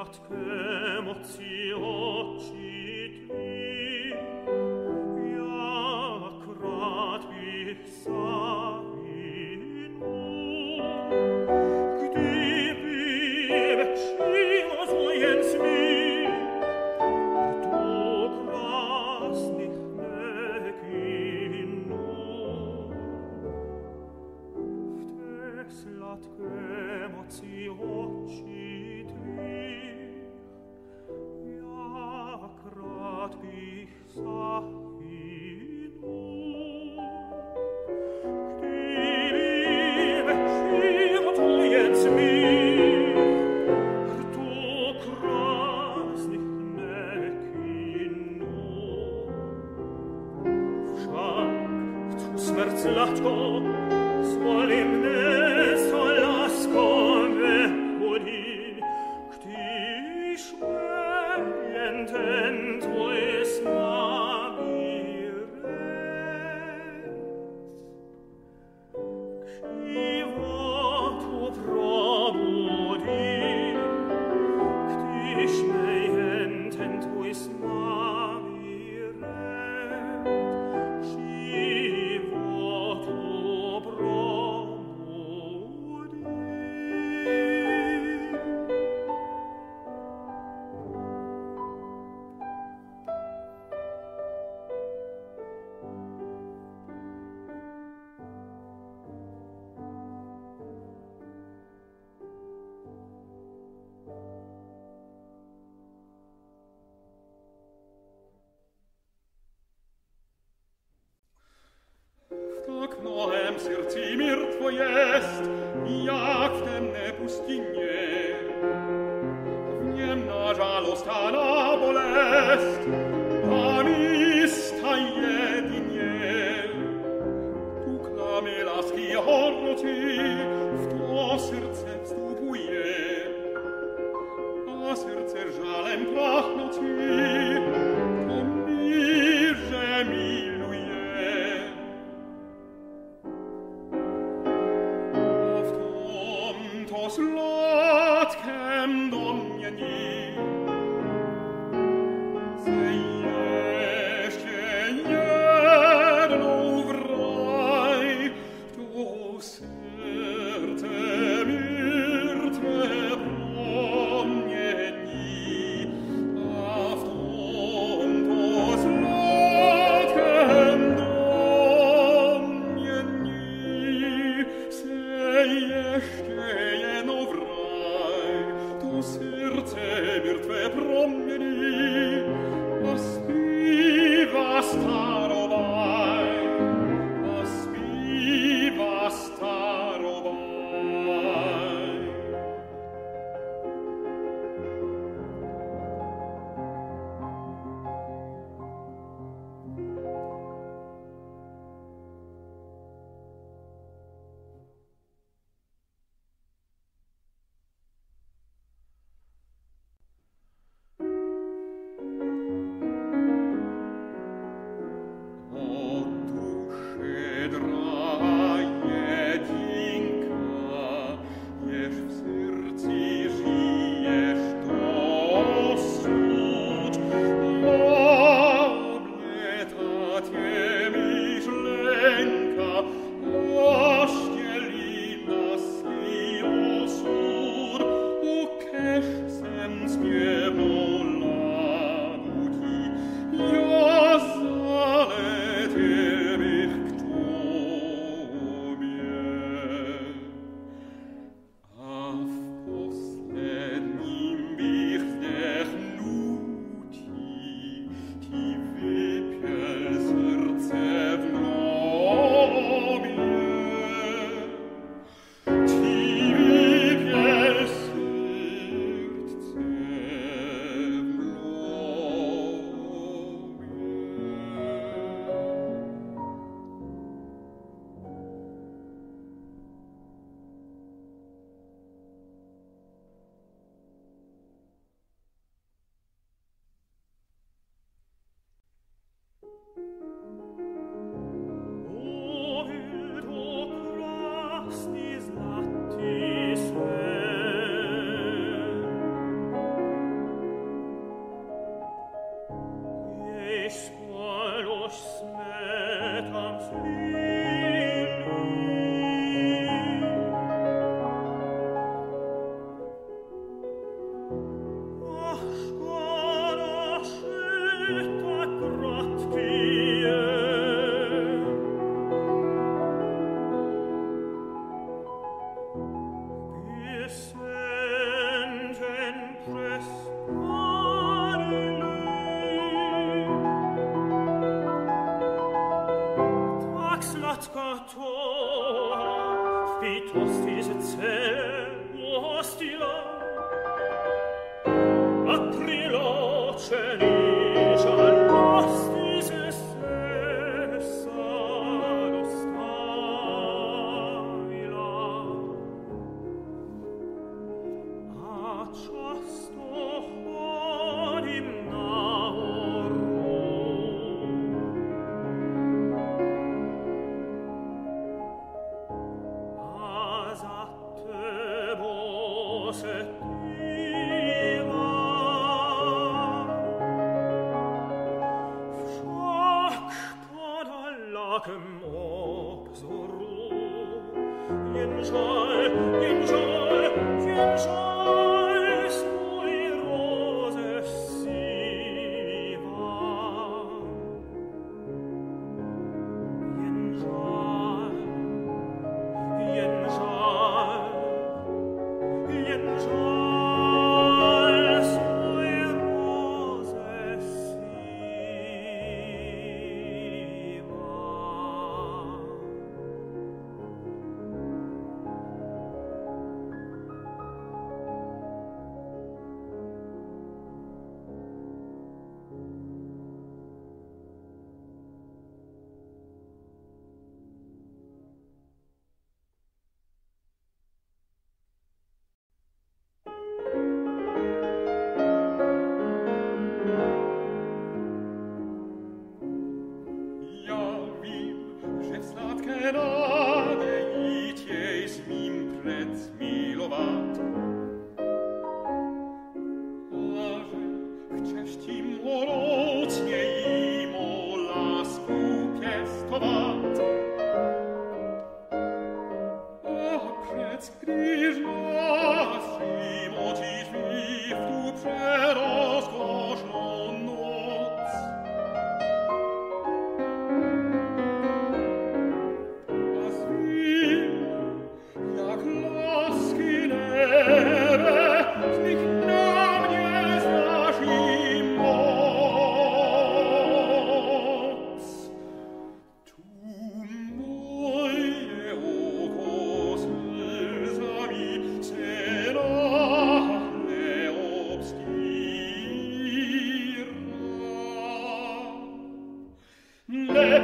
Nacht Emotion. новом сердце мир твой есть, як в темной пустыне. В нем на жалость, а на болезнь, а миста едине. Ту кламе ласки ороти, в то сердце вступуе, а сердце жалем прахно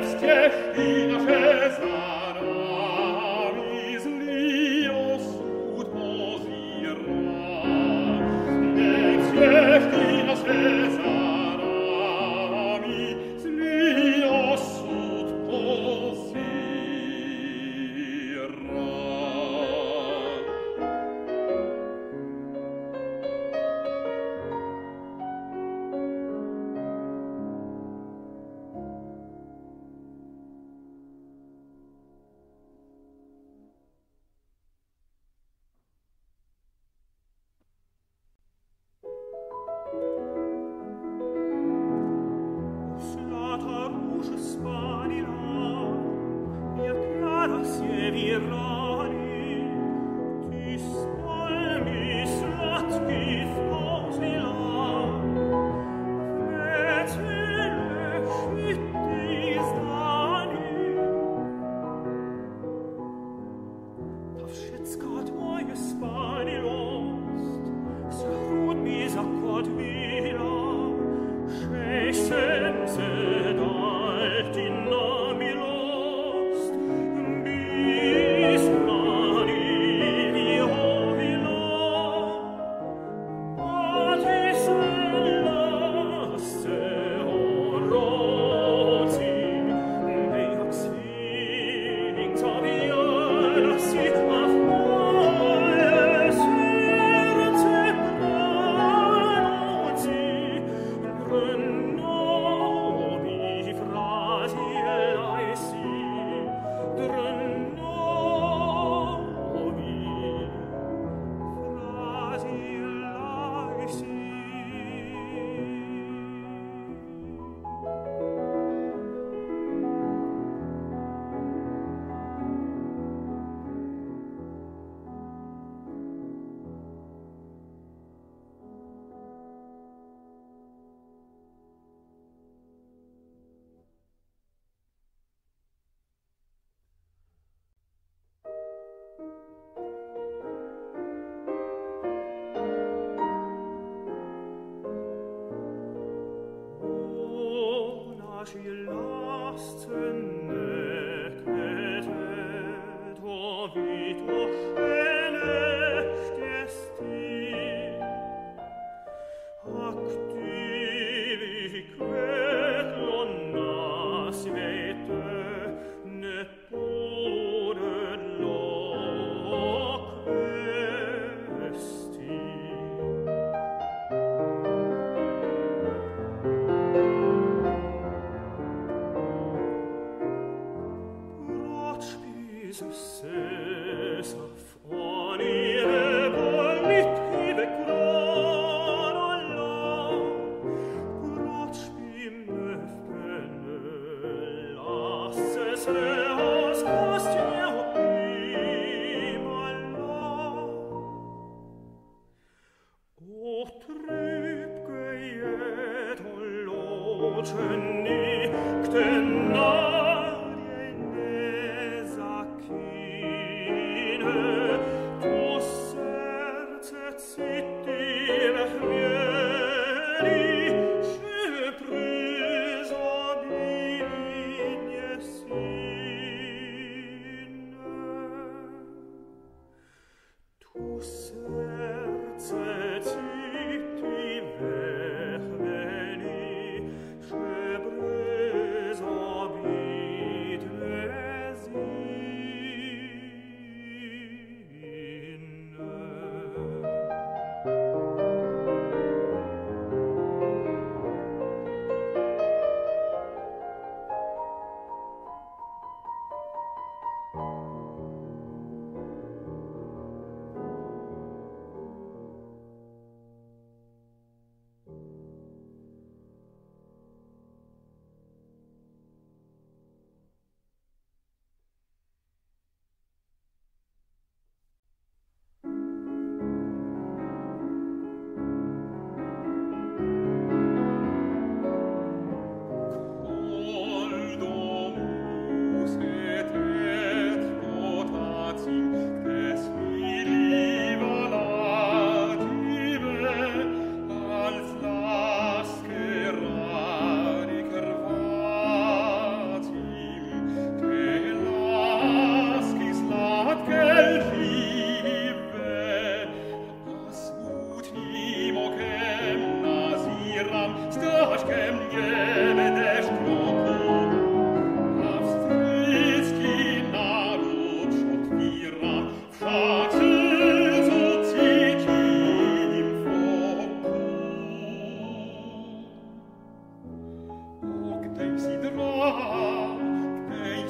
selbst geschieden versahen. Dziecka twoje spanie lost, schrudni zakład mi turn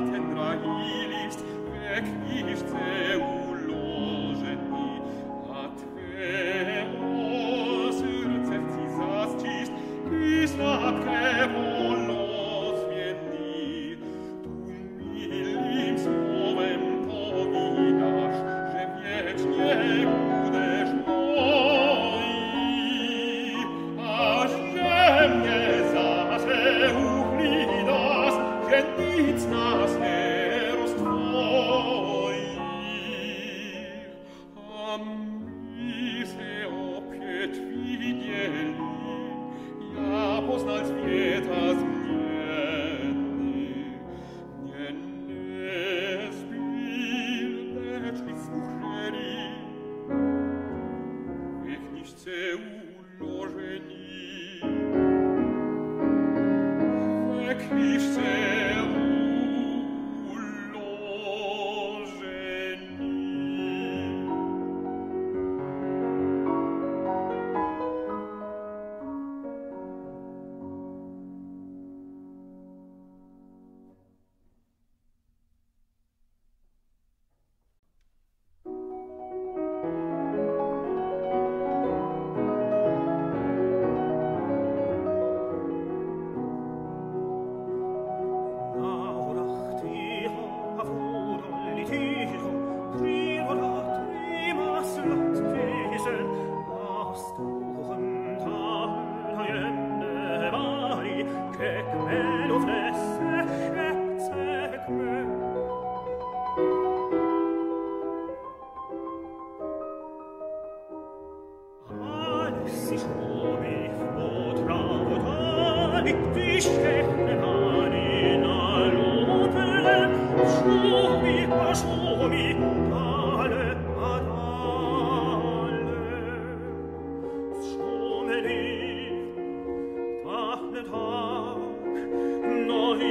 Aten railis, vec ilis te,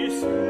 mercy.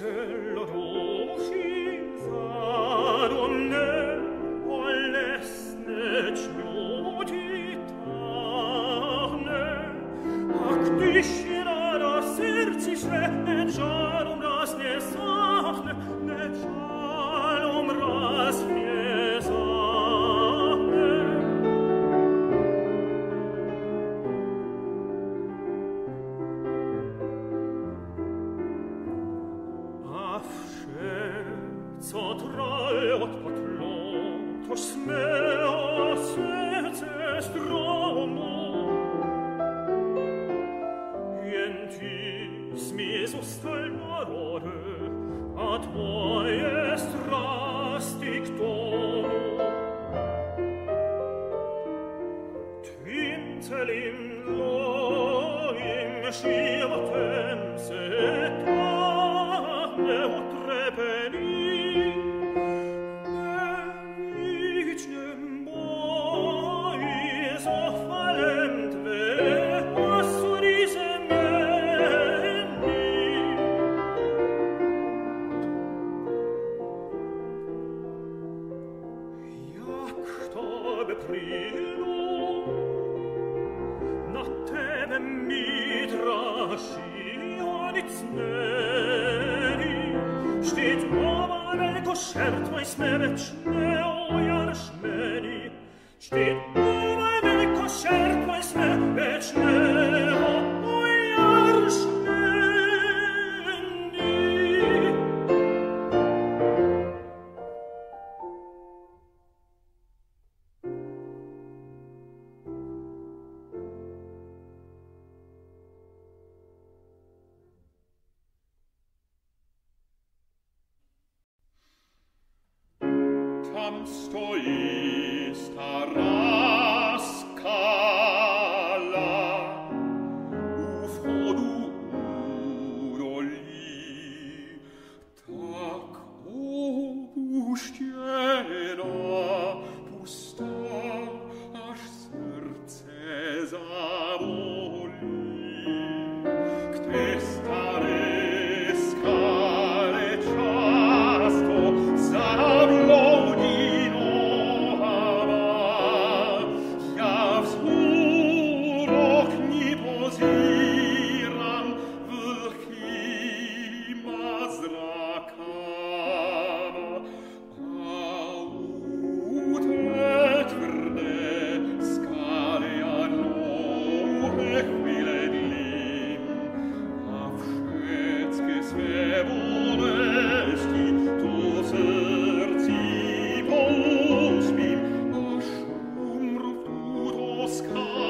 Herzen telim loim shirtem set Am sto sky.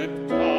accept